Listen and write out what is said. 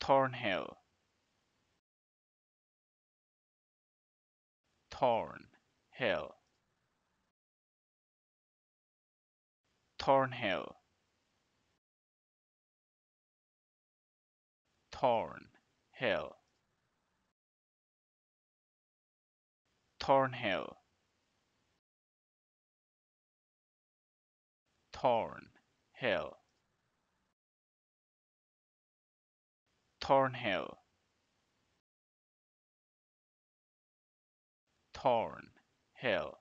Thornhill. Thorn Hill Thornhill. Thornhill. Thornhill. Thornhill. Thornhill Thornhill. Thornhill